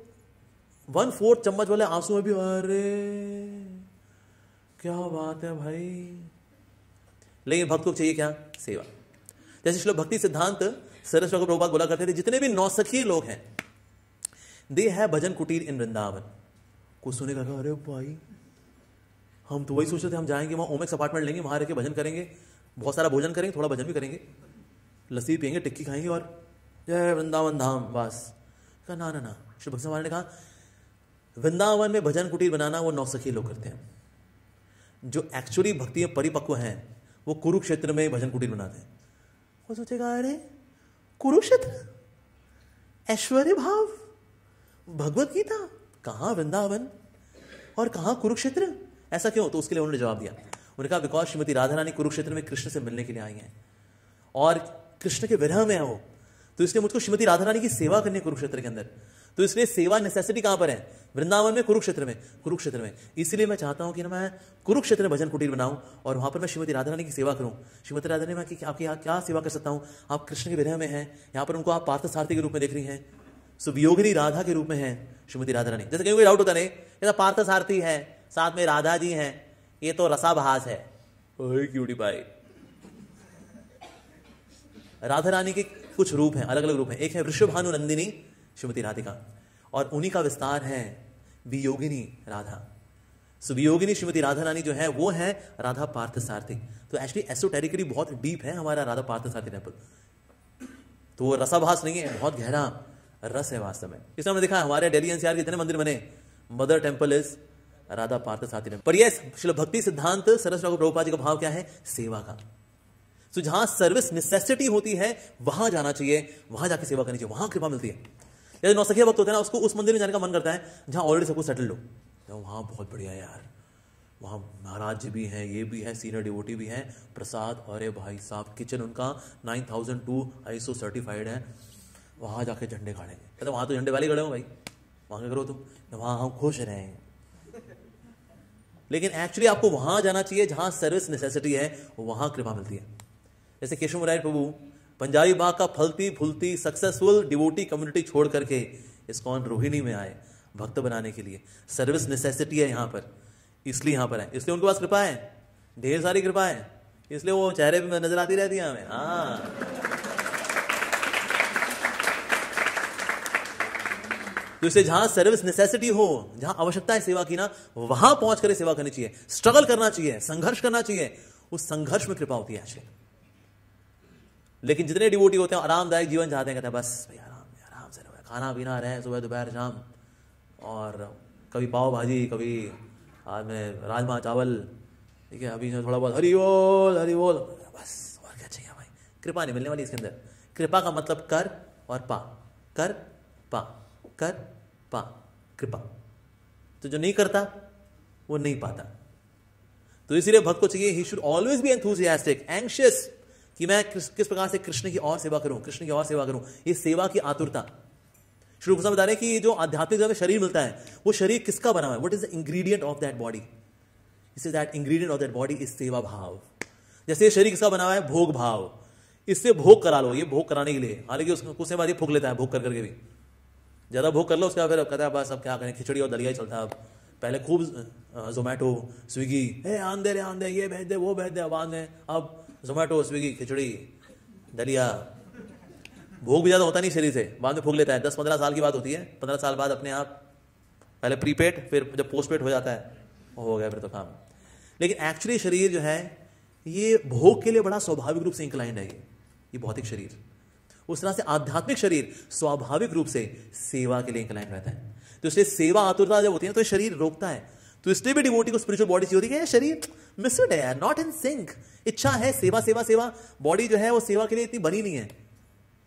वन फोर्थ चम्मच वाले आँसू में भी, अरे, क्या बात है भाई। लेकिन भक्त को चाहिए क्या? सेवा। जैसे श्लोक भक्ति सिद्धांत सरस्वती को प्रभुपात बोला करते थे, जितने भी नौसखी लोग हैं, दे है भजन कुटीर इन वृंदावन। कुछ सुने का अरे भाई, हम तो वही सोच रहे थे, हम जाएँगे, वहाँ ओमेक्स अपार्टमेंट लेंगे, वहाँ रहकर भजन करेंगे। बहुत सारा भोजन करेंगे, थोड़ा भजन भी करेंगे। लस्सी पियेंगे, टिक्की खाएँगे और जय वृंदावन धाम, बस। कहा, ना ना ना। श्री भक्त ने कहा, वृंदावन में भजन कुटीर बनाना वो नौसखी लोग करते हैं। जो एक्चुअली भक्ति में परिपक्व हैं, वो कुरुक्षेत्र में भजन कुटीर बनाते हैं। वो सोचेगा, अरे, कुरुक्षेत्र? ऐश्वर्य भाव? भगवत गीता? कहा वृंदावन? और कहा कुरुक्षेत्र? ऐसा क्यों? तो उसके लिए उन्होंने जवाब दिया। उन्होंने कहा, बिकॉज़ श्रीमती राधा रानी कुरुक्षेत्र में कृष्ण से मिलने के लिए आई हैं और कृष्ण के विरह में है वो तो इसलिए मुझको श्रीमती राधा रानी की सेवा करनी है कुरुक्षेत्र के अंदर। तो इसलिए सेवा नेसेसिटी कहाँ पर है? वृंदावन में, कुरुक्षेत्र में कुरुक्षेत्र में। इसलिए मैं चाहता हूँ कि ना मैं कुरुक्षेत्र में भजन कुटीर बनाऊँ और वहाँ पर मैं श्रीमती राधा रानी की सेवा करूँ। श्रीमती राधा रानी मैं आपकी यहाँ क्या सेवा कर सकता हूँ? आप कृष्ण के विरह में हैं, यहाँ पर उनको आप पार्थ सारथी के रूप में देख रही हैं। सुवियोगिनी राधा के रूप में है श्रीमती राधा रानी जैसे कहीं कोई डाउट होता नहीं पार्थ सारथी है, साथ में राधा जी हैं। ये तो रसाभास है। क्यूटी पाई राधा रानी के कुछ रूप हैं अलग अलग रूप हैं। एक है वृषभानु नंदिनी श्रीमती राधिका और उन्हीं का विस्तार है वियोगिनी राधा। सो वियोगिनी श्रीमती राधा रानी जो है वो है राधा पार्थ सारथी तो एक्चुअली एसोटेरिकली बहुत डीप है हमारा राधा पार्थ सारथी टेंपल तो वो रसाभास नहीं है बहुत गहरा रस है वास्तव में। इसमें हमने देखा हमारे डेली एनसीआर के इतने मंदिर बने। Mother temple is Radha Parthasarathi temple पर यस शिल भक्ति सिद्धांत सरस्वती प्रभुपा जी का भाव क्या है? सेवा का। तो जहाँ सर्विस नेसेसिटी होती है, वहाँ जाना चाहिए, वहाँ जाके सेवा करनी चाहिए, वहाँ कृपा मिलती है। जैसे नौसखिया भक्त होते हैं ना, उसको उस मंदिर में जाने का मन करता है, जहाँ ऑलरेडी सब कुछ सेटल हो। तो वहाँ बहुत बढ़िया यार। वहाँ महाराज जी भी हैं, ये भी है सीनियर डिवोटी भी हैं, प्रसाद, अरे भाई साहब किचन उनका nine thousand two ISO certified है। वहाँ जाके झंडे गाड़ेंगे। तो वहाँ तो झंडे वाले खड़े हो भाई। वहाँ करो तुम? तो वहाँ हम खुश रहे लेकिन एक्चुअली आपको वहाँ जाना चाहिए जहाँ सर्विस नेसेसिटी है, वहाँ कृपा मिलती है। जैसे केशव मुरारी प्रभु, पंजाबी बाग का फलती, फूलती सक्सेसफुल डिवोटी कम्युनिटी छोड़ करके कौन रोहिणी में आए भक्त बनाने के लिए। सर्विस नेसेसिटी है यहाँ पर। इसलिए यहाँ पर है इसलिए उनके पास कृपा है। ढेर सारी कृपा है। इसलिए वो चेहरे पे नज़र आती रहती है हमें। हाँ। तो इसे जहाँ सर्विस नेसेसिटी हो, जहाँ आवश्यकता है सेवा की ना, वहाँ पहुँच कर सेवा करनी चाहिए। स्ट्रगल करना चाहिए, संघर्ष करना चाहिए, उस संघर्ष में कृपा होती है एक्चुअली लेकिन जितने डिवोटी होते हैं, आरामदायक जीवन चाहते हैं, कहते हैं, बस भाई आराम आराम से रहो, खाना पीना रहे, सुबह दोपहर, शाम। और कभी पाव भाजी, कभी आज में राजमा चावल, ठीक है, अभी थोड़ा बहुत हरी बोल हरी बोल। बस, और क्या चाहिए भाई? कृपा नहीं मिलने वाली इसके अंदर। कृपा का मतलब कर और पा। कर पा। कर पा कृपा। तो जो नहीं करता वो नहीं पाता। तो इसीलिए भक्त को चाहिए he should always be enthusiastic anxious कि मैं किस, किस प्रकार से कृष्ण की और सेवा करूँ कृष्ण की और सेवा करूँ ये सेवा की आतुरता। श्री गुस्सा बता रहे कि जो आध्यात्मिक जगह शरीर मिलता है वो शरीर किसका बना हुआ है? What is the ingredient of that body इस is that ingredient of that body is सेवा भाव। जैसे शरीर किसका बना हुआ है? भोग भाव। इससे भोग करा लो ये भोग कराने के लिए। हालाँकि उसको कुछ बाद ये फूक लेता है भोग कर करके भी। ज़्यादा भोग कर लो उसके बाद फिर कहता है, बस अब क्या करें? खिचड़ी और दलिया ही चलता है अब। पहले खूब जोमेटो स्विगी हे आन दे रे, आन दे, ये भेज दे, वो भेज दे, अब आन दे। अब जोमेटो स्विगी खिचड़ी, दलिया। भोग भी ज़्यादा होता नहीं शरीर से, बाद में फूक लेता है। दस पंद्रह साल की बात होती है, पंद्रह साल बाद अपने आप, पहले प्रीपेड, फिर जब पोस्ट पेड हो जाता है हो गया फिर तो काम। लेकिन एक्चुअली शरीर जो है, ये भोग के लिए बड़ा स्वाभाविक रूप से इंक्लाइंड है ये। ये भौतिक शरीर। उस तरह से आध्यात्मिक शरीर स्वाभाविक रूप से सेवा के लिए इंक्लाइंड रहता है। तो इसलिए सेवा आतुरता जब होती है तो शरीर रोकता है। तो इसलिए भी डिवोटी को स्पिरिचुअल बॉडी चाहिए होती है शरीर मिस्ड है नॉट इन सिंक इच्छा है, सेवा सेवा सेवा। बॉडी जो है वो सेवा के लिए इतनी बनी नहीं है।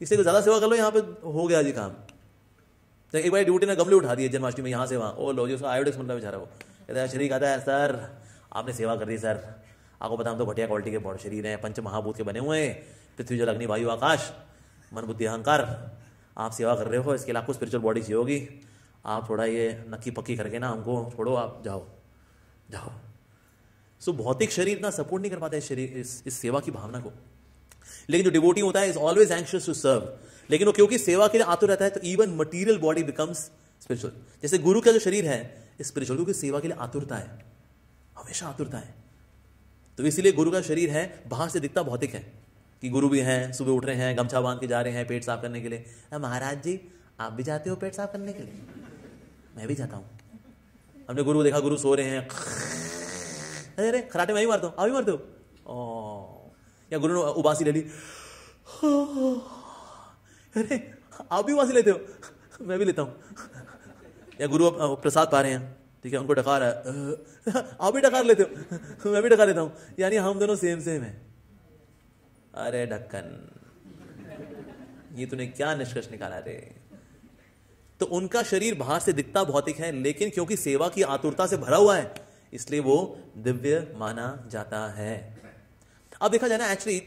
इसलिए ज़्यादा सेवा कर लो, यहाँ पे हो गया जी काम। तो एक बार ड्यूटी ने गमले उठा दिए जन्माष्टमी में, यहाँ से वहाँ। ओ लो जी, उसका आयोडेक्स मतलब बेचारा वो। कहता है, शरीर कहता है, सर, आपने सेवा कर दी, सर। आपको पता हम तो घटिया क्वालिटी के बॉडी शरीर हैं पंच महाभूत के बने हुए हैं, पृथ्वी जल अग्नि वायु, आकाश। मन बुद्धि अहंकार। आप सेवा कर रहे हो इसके लिए आपको स्पिरिचुअल बॉडी चाहिए होगी। आप थोड़ा ये नक्की पक्की करके ना हमको छोड़ो आप जाओ जाओ। सो भौतिक शरीर इतना सपोर्ट नहीं कर पाता है शरीर इस, इस सेवा की भावना को। लेकिन जो डिवोटी होता है is always anxious to serve लेकिन वो क्योंकि सेवा के लिए आतुर रहता है तो even material body becomes spiritual जैसे गुरु का जो शरीर है स्पिरिचुअल क्योंकि सेवा के लिए आतुरता है। हमेशा आतुरता है। तो इसीलिए गुरु का शरीर है बाहर से दिखता भौतिक है। कि गुरु भी हैं, सुबह उठ रहे हैं, गमछा बाँध के जा रहे हैं पेट साफ़ करने के लिए। महाराज जी, आप भी जाते हो पेट साफ़ करने के लिए? मैं भी जाता हूँ। हमने गुरु देखा, गुरु सो रहे हैं। अरे अरे, खराटे में ही मारता हूँ अभी मारते हो या गुरु ने उबासी ले ली। अरे, आप भी उबासी लेते हो? मैं भी लेता हूँ। या गुरु प्रसाद पा रहे हैं। ठीक है, उनको डकार है। आप भी डकार लेते हो? मैं भी डकार लेता हूँ। यानी हम दोनों सेम सेम है। अरे ढक्कन। ये तूने क्या निष्कर्ष निकाला रे? तो उनका शरीर बाहर से दिखता भौतिक है, लेकिन क्योंकि सेवा की आतुरता से भरा हुआ है, इसलिए वो दिव्य माना जाता है। अब देखा जाए ना एक्चुअली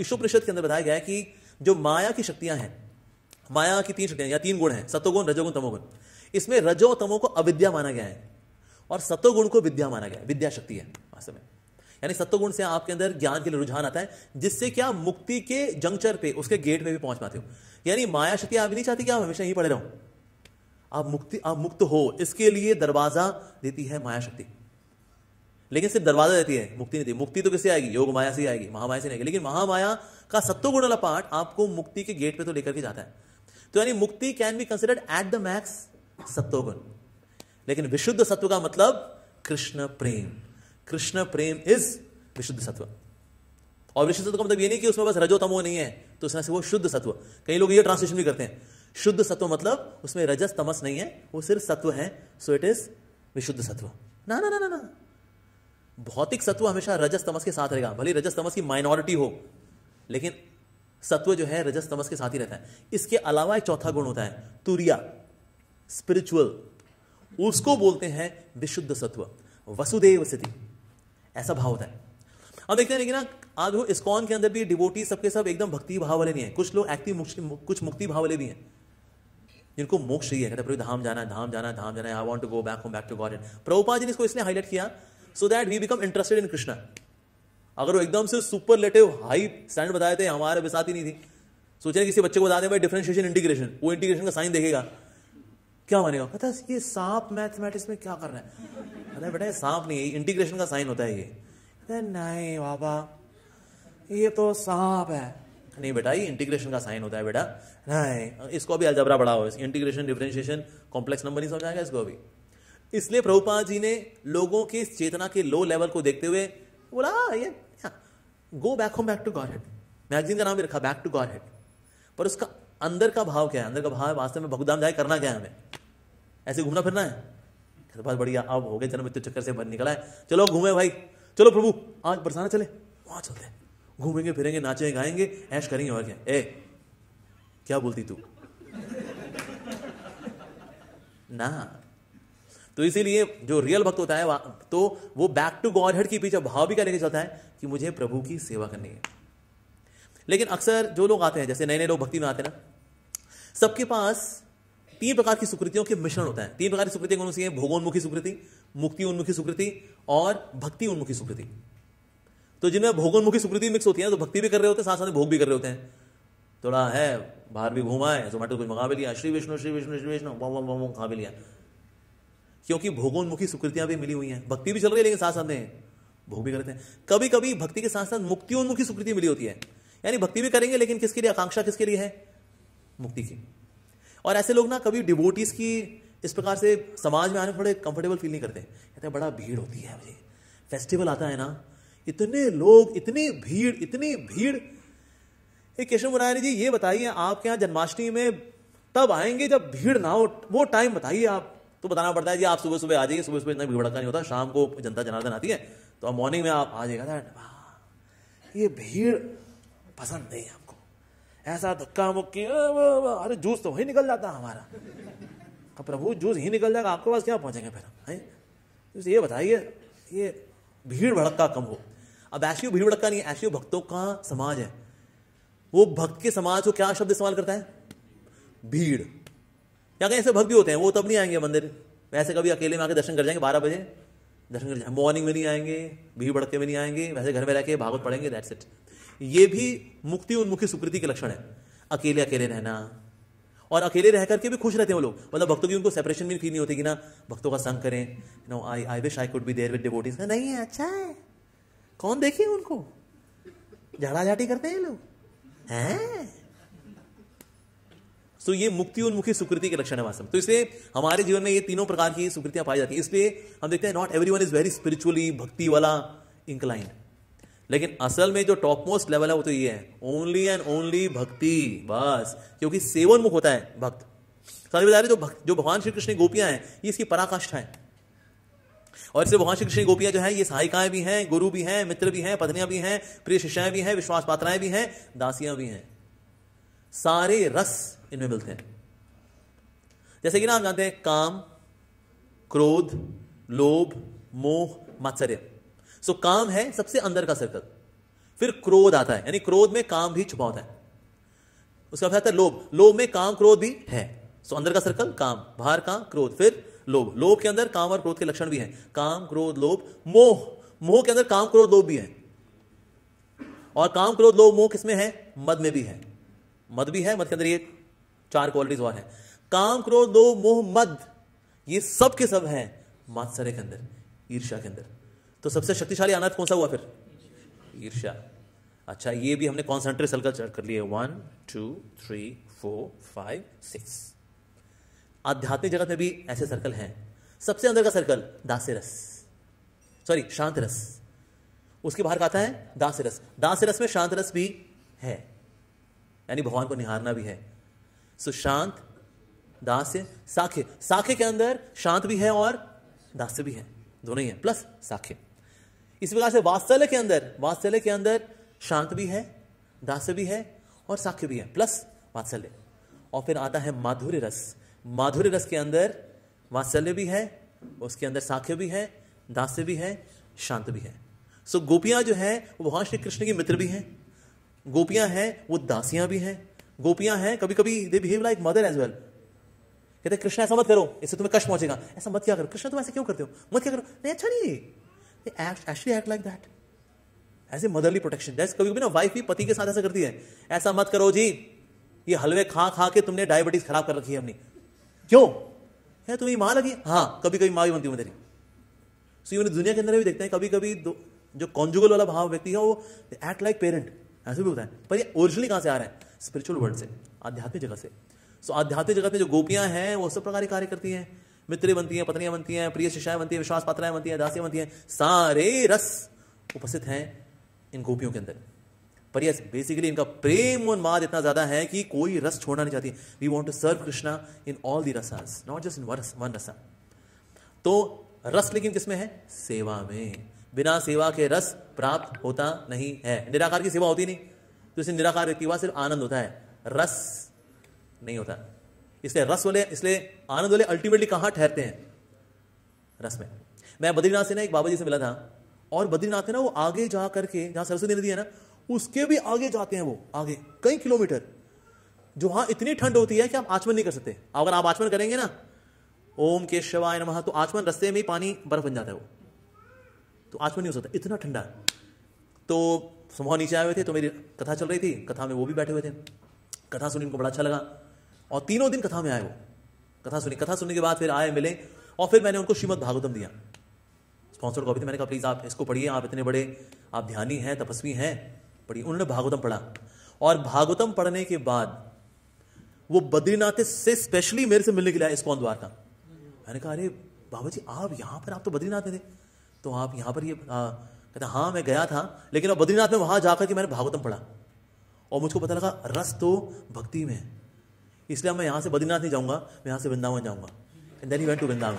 ईशो परिषद के अंदर बताया गया है कि जो माया की शक्तियाँ हैं, माया की तीन शक्तियाँ या तीन गुण हैं सतोगुण रजोगुण, तमोगुण, इसमें रजो तमो को अविद्या माना गया है, और सतोगुण को विद्या माना गया है विद्या शक्ति है, वास्तव में। यानी सत्वगुण से आपके अंदर ज्ञान के लिए रुझान आता है, जिससे क्या मुक्ति के जंक्चर पे, उसके गेट पे भी पहुँच पाते हो। यानी माया शक्ति आप नहीं चाहती कि आप हमेशा ही पड़े रहो। आप मुक्ति, आप मुक्त हो, इसके लिए दरवाज़ा देती है माया शक्ति। लेकिन सिर्फ़ दरवाज़ा देती है, मुक्ति नहीं देती। मुक्ति तो किससे आएगी? योग माया से ही आएगी, महामाया से नहीं आएगी। लेकिन महामाया का सत्वगुण वाला पार्ट आपको मुक्ति के गेट पे तो लेकर के जाता है। तो यानी मुक्ति can be considered at the max सत्वगुण। लेकिन विशुद्ध सत्व का मतलब कृष्ण प्रेम। कृष्ण प्रेम इज़ विशुद्ध सत्व। और विशुद्ध सत्व का मतलब ये नहीं कि उसमें बस रजो तमो नहीं है तो उस तरह से वो शुद्ध सत्व। कई लोग ये ट्रांसलेशन भी करते हैं। शुद्ध सत्व मतलब उसमें रजस तमस नहीं है, वो सिर्फ़ सत्व है सो इट इज़ विशुद्ध सत्व। ना ना ना ना ना। भौतिक सत्व हमेशा रजस तमस के साथ रहेगा, भले रजस तमस की माइनॉरिटी हो, लेकिन सत्व जो है रजस तमस के साथ ही रहता है। इसके अलावा एक चौथा गुण होता है, तुरिया स्पिरिचुअल उसको बोलते हैं विशुद्ध सत्व, वसुदेव स्थिति। ऐसा भाव होता है। अब देखते हैं, लेकिन ना, आज वो इस्कॉन के अंदर भी डिवोटी सबके सब एकदम भक्ति भाव वाले नहीं है। कुछ लोग एक्टिव कुछ मुक्ति भाव वाले भी हैं। जिनको मोक्ष चाहिए, कहते प्रभु, धाम जाना धाम जाना धाम जाना I want to go back home back to God Prabhupada ji ने इसको इसलिए हाईलाइट किया so that we become interested in Krishna अगर वो एकदम से सुपरलेटिव हाई स्टैंडर्ड बताए थे, हमारे बसात ही नहीं थी। सोचे किसी बच्चे को बता दें भाई डिफरेंशिएशन इंटीग्रेशन वो इंटीग्रेशन का साइन देखेगा। क्या मानेगा? पता ये सांप मैथमेटिक्स में क्या कर रहा है? अरे बेटा ये सांप नहीं है इंटीग्रेशन का साइन होता है ये। नहीं बाबा ये तो सांप है। नहीं बेटा ये इंटीग्रेशन का साइन होता है बेटा। नहीं इसको भी अलजबरा हो इंटीग्रेशन डिफ्रेंशिएशन कॉम्प्लेक्स नंबर नहीं समझाएगा इसको अभी। इसलिए प्रभुपाद जी ने लोगों के चेतना के लो लेवल को देखते हुए बोला "हाँ, ये go back home back to Godhead magazine का नाम भी रखा बैक टू गॉड हेड पर उसका अंदर का भाव क्या है? अंदर का भाव है वास्तव में भगुदाम जाए करना क्या है हमें? ऐसे घूमना फिरना है? कहते, बहुत बढ़िया अब हो गए जन्म मृत्यु चक्कर से बन निकला है। चलो घूमे भाई। चलो प्रभु आज बरसाना चले। वहाँ चलते घूमेंगे फिरेंगे नाचेंगे गाएँगे ऐश करेंगे और क्या। ए क्या बोलती तू? ना। तो इसीलिए जो रियल भक्त होता है तो वो बैक टू गॉड हेड के पीछे भाव भी क्या लेके चलता है कि मुझे प्रभु की सेवा करनी है। लेकिन अक्सर जो लोग आते हैं जैसे नए नए लोग भक्ति में आते हैं ना सबके पास तीन प्रकार की सुकृतियों के मिश्रण होता है। तीन प्रकार की सुकृति कौन सी है? भोगोन्मुखी सुकृति मुक्ति उन्मुखी सुकृति और भक्ति उन्मुखी सुकृति। तो जिनमें भोगोन्मुखी सुकृति मिक्स होती है तो भक्ति भी कर रहे होते हैं साथ साथ भोग भी कर रहे होते हैं। थोड़ा है, बाहर भी घूमा है जोमेटो कुछ मंगा भी लिया, श्री विष्णु श्री विष्णु श्री विष्णु खा भी लिया। क्योंकि भोगोन्मुखी सुकृतियाँ भी मिली हुई हैं। भक्ति भी चल रही है, लेकिन साथ साथ में भोग भी करते हैं। कभी कभी भक्ति के साथ साथ मुक्तियोन्मुखी सुकृति मिली होती है। यानी भक्ति भी करेंगे, लेकिन किसके लिए? आकांक्षा किसके लिए है? मुक्ति की। और ऐसे लोग ना कभी डिवोटीज की इस प्रकार से समाज में आने थोड़े कंफर्टेबल फील नहीं करते। कहते हैं, बड़ा भीड़ होती है मुझे। फेस्टिवल आता है ना, इतने लोग, इतनी भीड़ इतनी भीड़। ये केशव मुरारी जी, ये बताइए, आपके यहाँ जन्माष्टमी में तब आएँगे जब भीड़ ना हो? वो टाइम बताइए आप। तो बताना पड़ता है जी, आप सुबह सुबह आ जाइए सुबह सुबह इतना भीड़ भड़का नहीं होता, शाम को जनता जनार्दन आती है तो आप मॉर्निंग में आप आ जाएगा ये भीड़ पसंद नहीं आपको ऐसा धक्का मुक्की व, व, अरे जूस तो वही निकल जाता हमारा। अब प्रभु जूस ही निकल जाएगा आपके पास क्या पहुँचेंगे फिर? तो ये बताइए ये भीड़ भड़का कम हो। अब ऐसी भीड़ भड़का नहीं ऐसी भक्तों का समाज है। वो भक्त के समाज को क्या शब्द इस्तेमाल करता है? भीड़। या कहीं ऐसे भक्त भी होते हैं वो तब नहीं आएँगे मंदिर। वैसे कभी अकेले में आके दर्शन कर जाएँगे बारह बजे। दर्शन कर जाएँगे मॉर्निंग में नहीं आएँगे भीड़ भड़के में नहीं आएँगे वैसे घर में रह के भागवत पढ़ेंगे दैट्स इट ये भी मुक्ति उन्मुखी सुकृति के लक्षण है। अकेले अकेले रहना। और अकेले रह करके भी खुश रहते हैं वो लोग। मतलब भक्तों की उनको सेपरेशन भी फील नहीं होती कि ना, भक्तों का संग करें। No I I wish I could be there with devotees नहीं है अच्छा है। कौन देखिए उनको? झाड़ा झाटी करते हैं लोग। हैं? सो ये मुक्ति उन्मुखी सुकृति के लक्षण है वास्तव तो इसलिए हमारे जीवन में ये तीनों प्रकार की सुकृतियाँ पाई जाती है। इसलिए हम देखते हैं not every is very spiritually भक्ति वाला इंक्लाइंड लेकिन असल में जो टॉप मोस्ट लेवल है वो तो ये है। ओनली एंड ओनली भक्ति, बस। क्योंकि सेवन मुख होता है, भक्त। सारी बता रहे जो भक्त, जो भगवान श्री कृष्ण गोपियाँ हैं, ये इसकी पराकाष्ठा है। और इससे भगवान श्री कृष्ण गोपियाँ जो है, ये सहायिकाएँ भी हैं, गुरु भी हैं, मित्र भी हैं, पत्नियाँ भी हैं, प्रिय शिष्याएँ भी हैं, विश्वास पात्राएँ भी हैं, दासियाँ भी हैं। सारे रस इनमें मिलते हैं। जैसे कि ना आप जानते हैं, काम, क्रोध, लोभ, मोह, मात्सर्य। सो काम है सबसे अंदर का सर्कल फिर क्रोध आता है, यानी क्रोध में काम भी छुपा होता है. उसका आता है लोभ. लोभ में काम, क्रोध भी है. सो अंदर का सर्कल काम. बाहर का क्रोध. फिर लोभ. लोभ के अंदर काम और क्रोध के लक्षण भी हैं. काम, क्रोध, लोभ, मोह. मोह के अंदर काम, क्रोध, लोभ भी है. और काम, क्रोध, लोभ, मोह किसमें है? मद में भी है. मद भी है, मद के अंदर ये चार क्वालिटीज और हैं. काम, क्रोध, लोभ, मोह, मद. ये सब के सब हैं मात्सर्य के अंदर, ईर्ष्या के अंदर. तो सबसे शक्तिशाली अनाथ कौन सा हुआ फिर? ईर्ष्या। अच्छा ये भी हमने कॉन्सेंट्रेट सर्कल कर लिए। One two three four five six आध्यात्मिक जगत में भी ऐसे सर्कल हैं। सबसे अंदर का सर्कल दास्य रस सॉरी शांत रस उसके बाहर का आता है दास रस दास रस में शांत रस भी है। यानी भगवान को निहारना भी है। सो शांत, दास्य, साख्य। साख्य के अंदर शांत भी है और दास्य भी है। दोनों ही है। प्लस साख्य। इस प्रकार से वात्सल्य के अंदर, वात्सल्य के अंदर शांत भी है दास्य भी है और साख्य भी है प्लस वात्सल्य। और फिर आता है माधुर्य रस। माधुर्य रस के अंदर वात्सल्य भी है, उसके अंदर साख्य भी है दास्य भी है, शांत भी है। सो गोपियाँ जो है, वो भगवान श्री कृष्ण की मित्र भी हैं। गोपियाँ हैं, वो दासियाँ भी हैं। गोपियाँ हैं कभी कभी they behave like mother as well कहते कृष्ण, ऐसा मत करो, इससे तुम्हें कष्ट पहुंचेगा। ऐसा मत क्या करो, कृष्ण, तुम ऐसे क्यों करते हो? मत क्या करो। नहीं अच्छा नहीं actually act like that as a motherly protection जैसे कभी कभी ना वाइफ भी पति के साथ ऐसा करती है। ऐसा मत करो जी। ये हलवे खा खा के तुमने डायबिटीज़ खराब कर रखी है अपनी। क्यों? है, तुम्हें माँ लगी? हाँ कभी कभी माँ भी बनती हूँ तेरी सो इवन दुनिया के अंदर भी देखते हैं कभी कभी जो कॉन्जुगल वाला भाव व्यक्ति है, वो एक्ट लाइक पेरेंट ऐसे भी होता है। पर ये ओरिजिनली कहाँ से आ रहा है? स्पिरिचुअल वर्ल्ड से, आध्यात्मिक जगह से। सो आध्यात्मिक जगत में जो गोपियाँ हैं, वो सब प्रकार के कार्य करती हैं। मित्र बनती हैं, पत्नियाँ बनती हैं, प्रिय शिष्याएँ बनती हैं, विश्वास पात्राएँ बनती हैं, दासियाँ बनती हैं, सारे रस उपस्थित हैं इन गोपियों के अंदर। पर यस बेसिकली इनका प्रेम उन्माद इतना ज़्यादा है कि कोई रस छोड़ना नहीं चाहती। We want to serve Krishna in all the rasas not just in one rasa तो रस लेकिन किसमें है? सेवा में। बिना सेवा के रस प्राप्त होता नहीं है। निराकार की सेवा होती नहीं। तो इसे निराकार व्यक्ति सिर्फ़ आनंद होता है। रस नहीं होता। इसलिए रस वाले, इसलिए आनंद वाले अल्टीमेटली कहाँ ठहरते हैं? रस में। मैं बद्रीनाथ से ना एक बाबा जी से मिला था, और बद्रीनाथ है ना वो आगे जा करके, जहाँ सरस्वती नदी है ना, उसके भी आगे जाते हैं वो, आगे, कई किलोमीटर। जो वहाँ इतनी ठंड होती है कि आप आचमन नहीं कर सकते। अगर आप आचमन करेंगे ना, ओम के शिवाय नमः तो आचमन रस्ते में ही पानी बर्फ़ बन जाता है वो। तो आचमन नहीं हो सकता, इतना ठंडा। तो समूह नीचे आए हुए थे तो मेरी कथा चल रही थी, कथा में वो भी बैठे हुए थे। कथा सुनी उनको बड़ा अच्छा लगा। और तीनों दिन कथा में आए वो। कथा सुनी, कथा सुनने के बाद फिर आए, मिले, और फिर मैंने उनको श्रीमद भागवतम दिया। स्पॉन्सर कॉपी थी मैंने कहा प्लीज़ आप इसको पढ़िए, आप इतने बड़े, आप ध्यानी हैं, तपस्वी हैं। पढ़िए, उन्होंने भागवतम पढ़ा। और भागवतम पढ़ने के बाद वो बद्रीनाथ से स्पेशली मेरे से मिलने के लिए इस कौन द्वार का मैंने कहा, अरे, बाबा जी, आप यहाँ पर, आप तो बद्रीनाथ में थे। तो आप यहाँ पर ये कहते हाँ मैं गया था, लेकिन अब बद्रीनाथ में वहाँ जाकर के मैंने भागवतम पढ़ा। और मुझको पता लगा, रस तो भक्ति में है। इसलिए मैं यहाँ से बद्रीनाथ नहीं जाऊँगा, मैं यहाँ से वृंदावन जाऊँगा। And then went to Vrindavan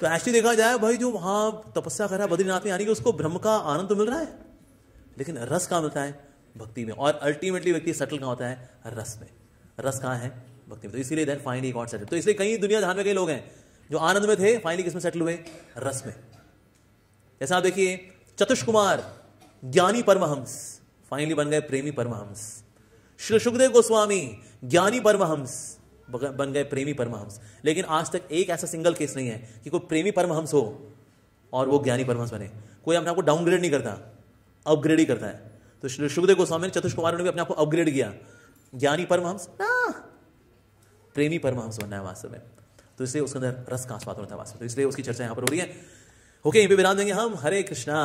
तो एक्चुअली देखा जाए भाई, जो वहाँ तपस्या कर रहा है बद्रीनाथ में, यानी कि उसको ब्रह्म का आनंद तो मिल रहा है, लेकिन रस कहाँ मिलता है? भक्ति में। और अल्टीमेटली व्यक्ति सेटल कहाँ होता है? रस में। रस कहाँ है? भक्ति में। तो इसीलिए देन फाइनली गॉट सेटल तो इसलिए कई दुनिया जहाँ में कई लोग हैं, जो आनंद में थे फाइनली किसमें सेटल हुए? रस में। जैसा आप देखिए चतुष कुमार ज्ञानी परमहंस। फाइनली बन गए प्रेमी परमहंस। श्री सुखदेव गोस्वामी, ज्ञानी परमहंस। बन गए प्रेमी परमहंस। लेकिन आज तक एक ऐसा सिंगल केस नहीं है कि कोई प्रेमी परमहंस हो और वो ज्ञानी परमहंस बने। कोई अपने आपको डाउनग्रेड नहीं करता अपग्रेड ही करता है। तो श्री सुखदेव गोस्वामी ने चतुष कुमार ने भी अपने आपको अपग्रेड किया। ज्ञानी परमहंस ना प्रेमी परमहंस बनना है वास्तव में। तो इसलिए उसके अंदर रस का आस्वाद होता है वास्तव में। तो इसलिए उसकी चर्चा यहाँ पर हो रही है। ओके यहीं पे विराम देंगे हम। हरे कृष्णा।